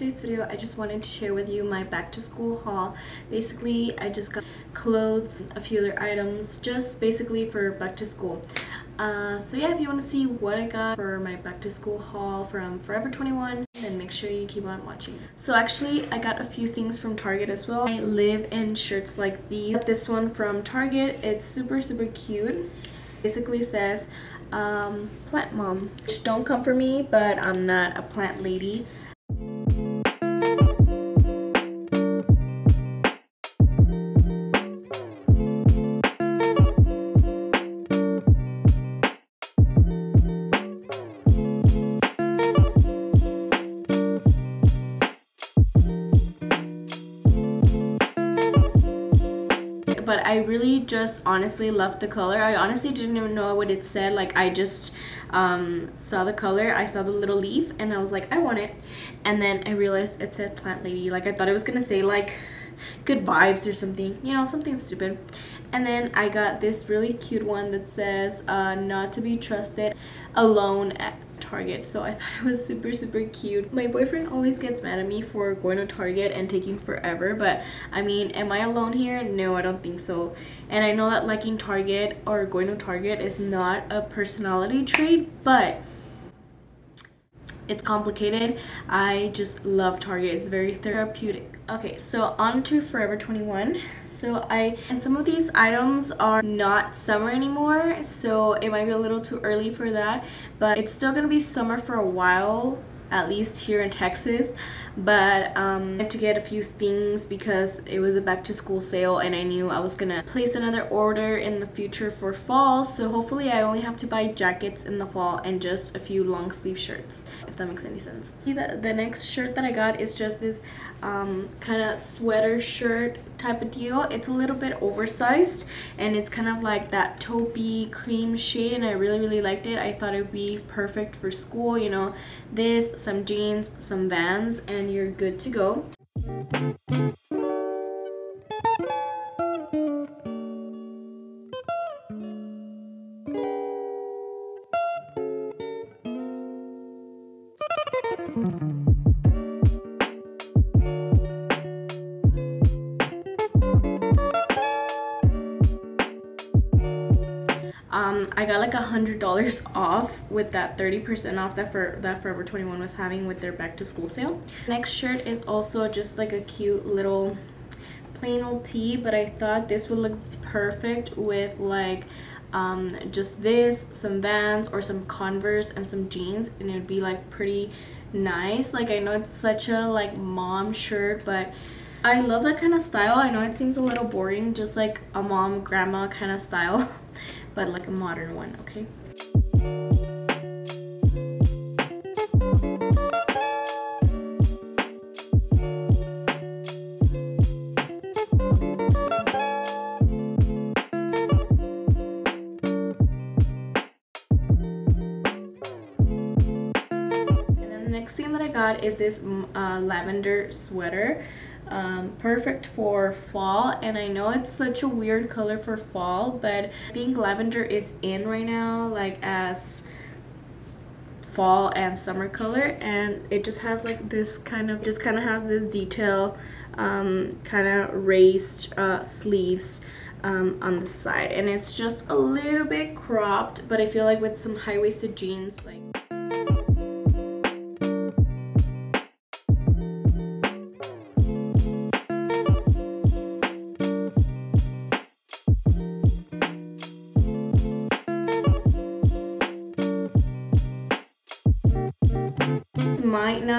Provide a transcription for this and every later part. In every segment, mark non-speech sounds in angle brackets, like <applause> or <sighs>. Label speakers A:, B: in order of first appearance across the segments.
A: today's video I just wanted to share with you my back to school haul. Basically I just got clothes a few other items just basically for back to school. Uh, so yeah if you want to see what I got for my back to school haul from Forever 21 then make sure you keep on watching. So actually I got a few things from Target as well. I live in shirts like these. This one from Target. It's super super cute. Basically says um, plant mom. Don't come for me, but I'm not a plant lady. Honestly loved the color. I honestly didn't even know what it said. Like I just um, saw the color, I saw the little leaf and I was like, I want it. And then I realized it said plant lady. Like I thought it was gonna say like good vibes or something, you know, something stupid. And then I got this really cute one that says uh, not to be trusted alone Target. So I thought it was super super cute. My boyfriend always gets mad at me for going to Target and taking forever but I mean am I alone here? No I don't think so. And I know that liking Target or going to Target is not a personality trait but it's complicated. I just love target. It's very therapeutic okay so on to forever 21 so i and some of these items are not summer anymore so it might be a little too early for that but it's still gonna be summer for a while at least here in Texas but um, I had to get a few things because it was a back to school sale and I knew I was gonna place another order in the future for fall so hopefully I only have to buy jackets in the fall and just a few long sleeve shirts if that makes any sense. See the, the next shirt that I got is just this um, kind of sweater shirt type of deal. It's a little bit oversized and it's kind of like that taupey cream shade and I really really liked it. I thought it would be perfect for school you know this some jeans some vans and you're good to go. $100 off with that 30% off that for that Forever 21 was having with their back to school sale. Next shirt is also just like a cute little plain old tee, but I thought this would look perfect with like um, just this, some Vans or some Converse and some jeans and it would be like pretty nice. Like I know it's such a like mom shirt, but I love that kind of style. I know it seems a little boring, just like a mom, grandma kind of style, <laughs> but like a modern one, okay? Next thing that I got is this uh, lavender sweater um, perfect for fall and I know it's such a weird color for fall but I think lavender is in right now like as fall and summer color and it just has like this kind of just kind of has this detail um, kind of raised uh, sleeves um, on the side and it's just a little bit cropped but I feel like with some high-waisted jeans like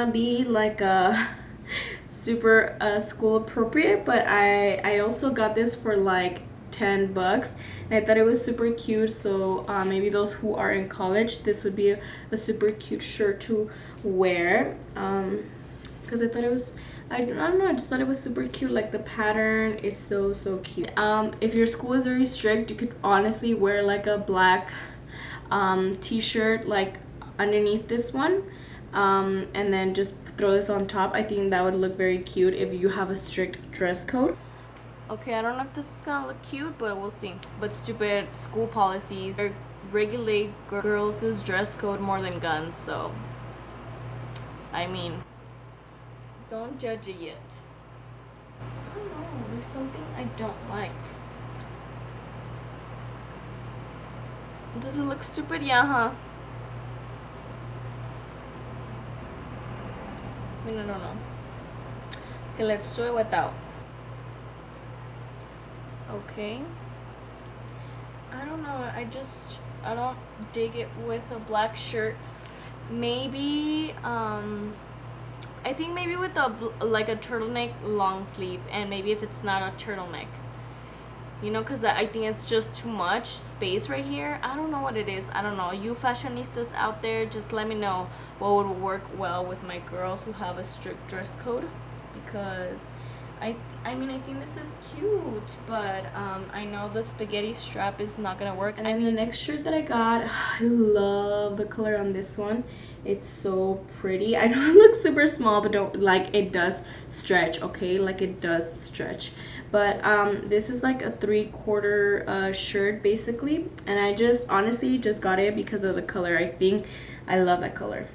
A: be like a <laughs> super uh, school appropriate but I I also got this for like 10 bucks and I thought it was super cute so uh, maybe those who are in college this would be a, a super cute shirt to wear because um, I thought it was I, I don't know I just thought it was super cute like the pattern is so so cute. Um, if your school is very strict you could honestly wear like a black um, t-shirt like underneath this one um, and then just throw this on top I think that would look very cute if you have a strict dress code okay I don't know if this is gonna look cute but we'll see but stupid school policies regulate girls' dress code more than guns so I mean don't judge it yet. I don't know. There's something I don't like. Does it look stupid? Yeah, huh? I mean, I don't know. Okay, let's do it without. Okay. I don't know. I just I don't dig it with a black shirt. Maybe um I think maybe with a like a turtleneck long sleeve and maybe if it's not a turtleneck you know because i think it's just too much space right here. I don't know what it is. I don't know. You fashionistas out there just let me know what would work well with my girls who have a strict dress code because i i mean i think this is cute but um i know the spaghetti strap is not gonna work and then the next shirt that i got <sighs> i love the color on this one. It's so pretty. I know <laughs> it looks super small but don't like it does stretch okay? Like it does stretch but um, this is like a three quarter uh, shirt basically. And I just honestly just got it because of the color. I think I love that color.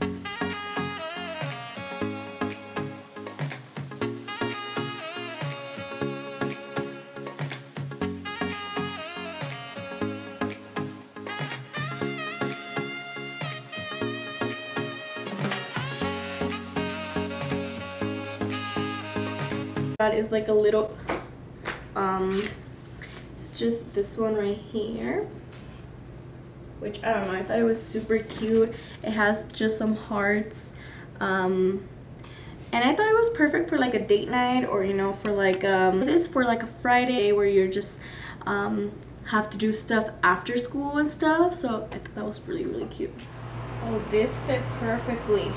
A: That is like a little um, it's just this one right here which I don't know I thought it was super cute. It has just some hearts um, and I thought it was perfect for like a date night or you know for like um, this for like a Friday where you're just um, have to do stuff after school and stuff so I thought that was really really cute. Oh this fit perfectly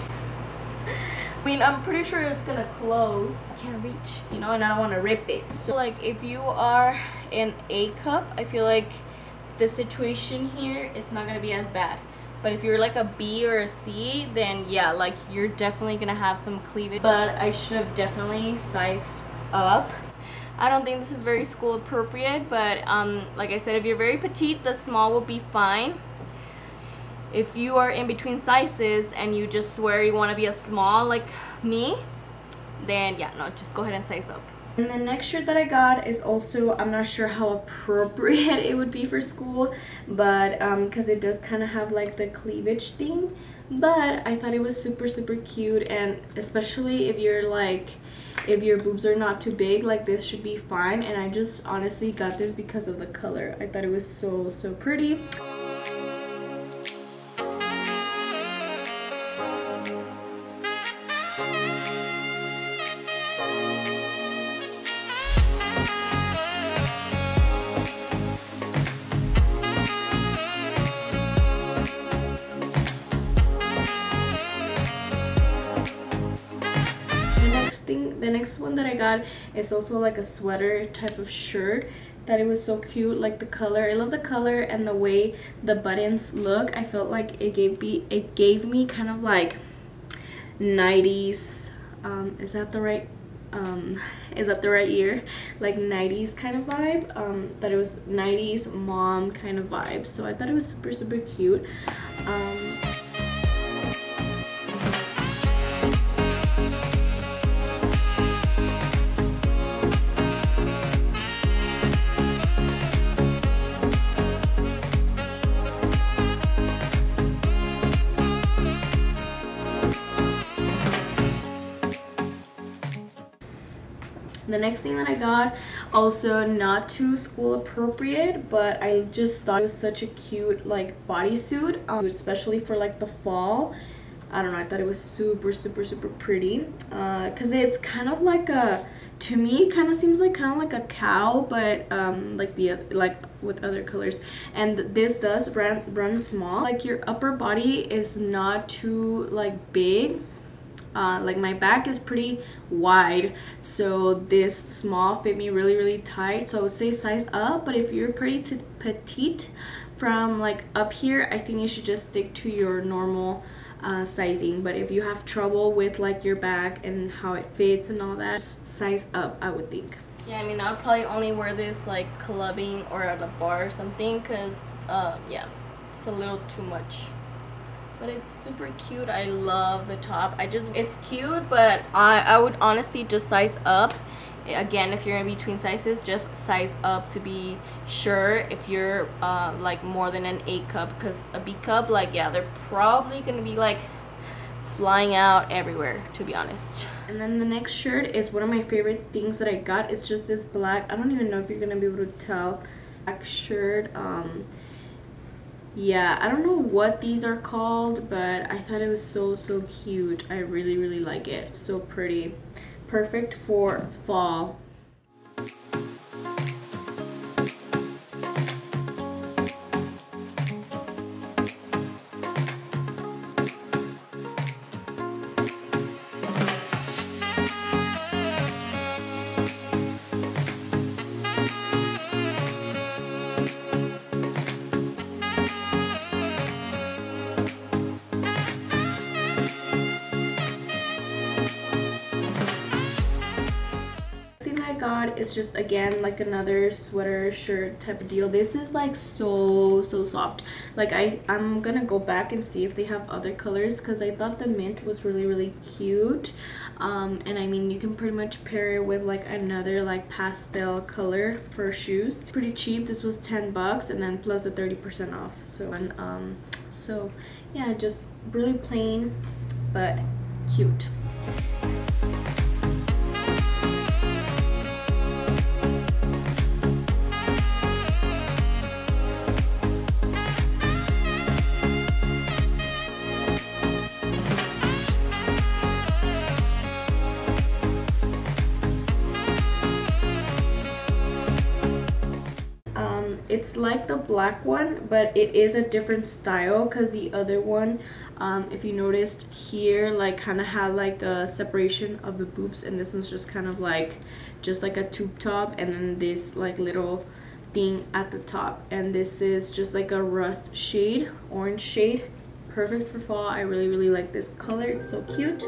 A: <laughs> I mean, I'm pretty sure it's gonna close. I can't reach, you know, and I don't want to rip it. So, like, if you are in A cup, I feel like the situation here is not gonna be as bad. But if you're like a B or a C, then yeah, like you're definitely gonna have some cleavage. But I should have definitely sized up. I don't think this is very school appropriate, but um, like I said, if you're very petite, the small will be fine if you are in between sizes and you just swear you want to be a small like me then yeah no just go ahead and size up and the next shirt that I got is also, I'm not sure how appropriate <laughs> it would be for school, but because um, it does kind of have like the cleavage thing, but I thought it was super, super cute, and especially if you're like, if your boobs are not too big, like this should be fine, and I just honestly got this because of the color. I thought it was so, so pretty. The next one that I got is also like a sweater type of shirt that it was so cute like the color I love the color and the way the buttons look. I felt like it gave me it gave me kind of like 90s um, is that the right um, is that the right year? Like 90s kind of vibe um, that it was 90s mom kind of vibe. So I thought it was super super cute. Um, the next thing that I got also not too school appropriate but I just thought it was such a cute like bodysuit um, especially for like the fall. I don't know I thought it was super super super pretty. Because uh, it's kind of like a to me kind of seems like kind of like a cow but um like the like with other colors. And this does run run small. Like your upper body is not too like big uh, like my back is pretty wide so this small fit me really really tight. So I would say size up but if you're pretty petite from like up here I think you should just stick to your normal uh, sizing. But if you have trouble with like your back and how it fits and all that size up I would think. Yeah I mean I'll probably only wear this like clubbing or at a bar or something because uh, yeah it's a little too much but it's super cute. I love the top. I just it's cute but i i would honestly just size up. Again if you're in between sizes just size up to be sure if you're uh, like more than an a cup because a b cup like yeah they're probably gonna be like flying out everywhere to be honest. And then the next shirt is one of my favorite things that i got. It's just this black i don't even know if you're gonna be able to tell black shirt um yeah i don't know what these are called but i thought it was so so cute. I really really like it. So pretty. Perfect for fall is just again like another sweater shirt type of deal. This is like so so soft. Like i i'm gonna go back and see if they have other colors because i thought the mint was really really cute. Um and i mean you can pretty much pair it with like another like pastel color for shoes. Pretty cheap. This was 10 bucks and then plus a 30 percent off. So and um so yeah just really plain but cute it's like the black one but it is a different style because the other one um, if you noticed here like kind of had like a separation of the boobs and this one's just kind of like just like a tube top and then this like little thing at the top. And this is just like a rust shade orange shade. Perfect for fall. I really really like this color. It's so cute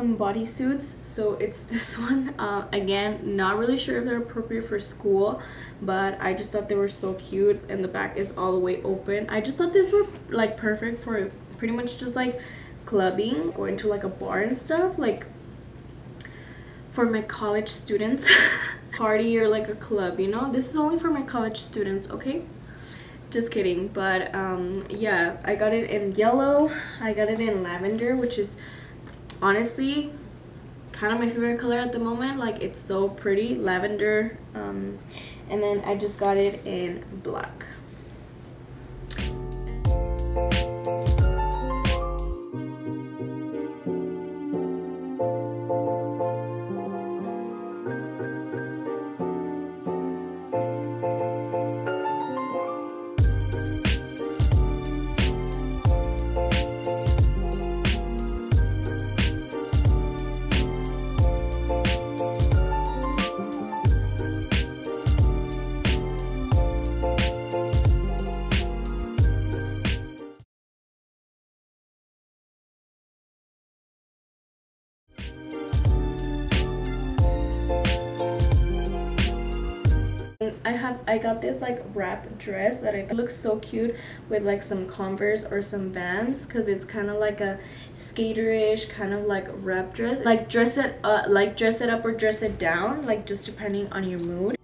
A: some bodysuits so it's <laughs> this one. Uh, again not really sure if they're appropriate for school but I just thought they were so cute and the back is all the way open. I just thought these were like perfect for pretty much just like clubbing going to like a bar and stuff like for my college students. <laughs> Party or like a club you know? This is only for my college students okay? Just kidding but um yeah i got it in yellow i got it in lavender which is honestly kind of my favorite color at the moment like it's so pretty lavender um, and then I just got it in black I have I got this like wrap dress that I looks so cute with like some Converse or some Vans because it's kind of like a skaterish kind of like wrap dress. Like dress it uh like dress it up or dress it down like just depending on your mood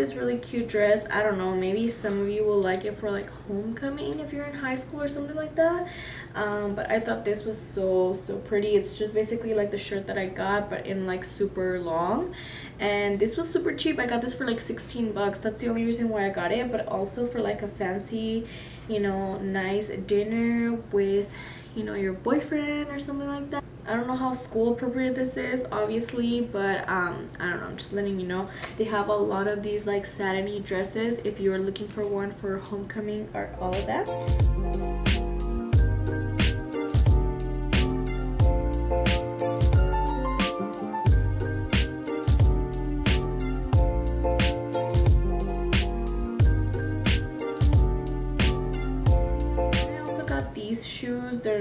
A: this really cute dress. I don't know, maybe some of you will like it for like homecoming if you're in high school or something like that. Um, but I thought this was so, so pretty. It's just basically like the shirt that I got, but in like super long. And this was super cheap. I got this for like 16 bucks. That's the only reason why I got it. But also for like a fancy, you know, nice dinner with, you know, your boyfriend or something like that. I don't know how school appropriate this is obviously but um I don't know I'm just letting you know. They have a lot of these like satiny dresses if you're looking for one for homecoming or all of that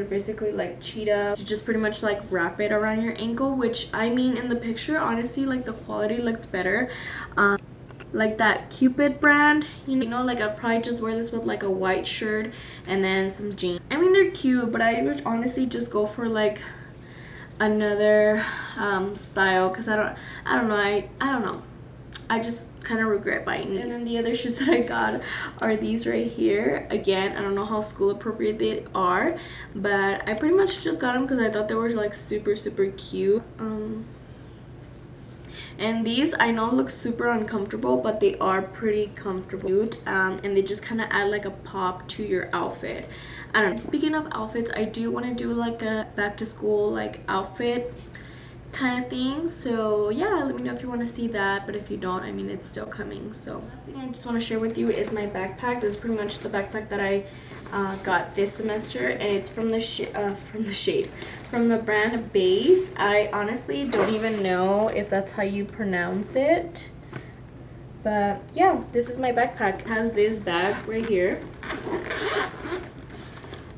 A: basically like cheetah. You just pretty much like wrap it around your ankle which i mean in the picture honestly like the quality looked better. Um, like that cupid brand you know like i'd probably just wear this with like a white shirt and then some jeans. I mean they're cute but i would honestly just go for like another um, style because i don't i don't know i i don't know i just kind of regret buying these. And then the other shoes that I got are these right here. Again, I don't know how school appropriate they are, but I pretty much just got them because I thought they were like super, super cute. Um, and these I know look super uncomfortable but they are pretty comfortable um, and they just kind of add like a pop to your outfit I don't know speaking of outfits I do want to do like a back to school like outfit kind of thing. So yeah let me know if you want to see that but if you don't i mean it's still coming. So last thing i just want to share with you is my backpack. This is pretty much the backpack that i uh, got this semester and it's from the uh, from the shade. From the brand Béis i honestly don't even know if that's how you pronounce it but yeah this is my backpack. It has this bag right here.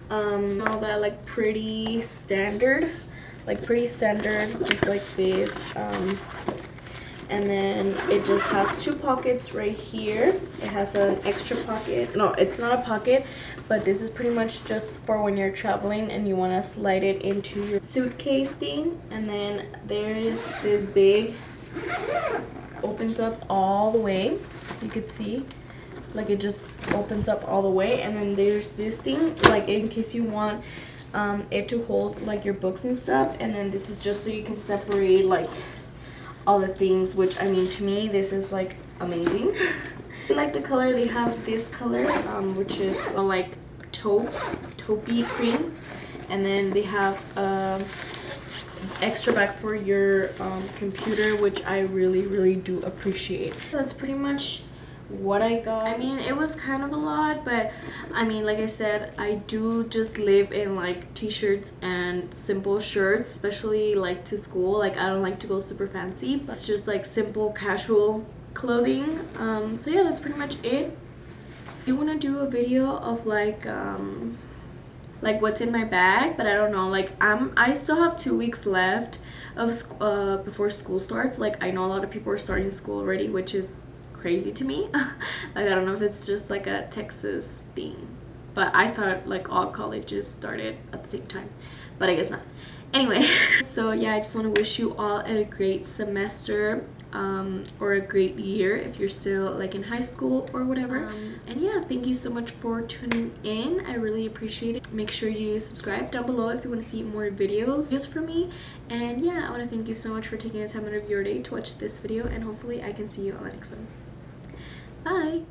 A: Um all that like pretty standard like pretty standard just like this um, and then it just has two pockets right here. It has an extra pocket. No it's not a pocket but this is pretty much just for when you're traveling and you want to slide it into your suitcase thing. And then there is this big opens up all the way you could see. Like it just opens up all the way. And then there's this thing like in case you want um, it to hold like your books and stuff and then this is just so you can separate like all the things which I mean to me this is like amazing. <laughs> I like the color. They have this color um, which is a, like taupe taupey cream and then they have um, extra bag for your um, computer which I really really do appreciate. That's pretty much what I got. I mean, it was kind of a lot, but I mean, like I said, I do just live in like t-shirts and simple shirts, especially like to school. Like I don't like to go super fancy, but it's just like simple casual clothing. Um, so yeah, that's pretty much it. I do want to do a video of like um, like what's in my bag, but I don't know. Like I'm, I still have two weeks left of uh, before school starts. Like I know a lot of people are starting school already, which is crazy to me. <laughs> Like I don't know if it's just like a Texas thing but I thought like all colleges started at the same time but I guess not. Anyway <laughs> so yeah I just want to wish you all a great semester um, or a great year if you're still like in high school or whatever. Um, and yeah thank you so much for tuning in. I really appreciate it. Make sure you subscribe down below if you want to see more videos just for me. And yeah I want to thank you so much for taking the time out of your day to watch this video and hopefully I can see you on the next one Bye!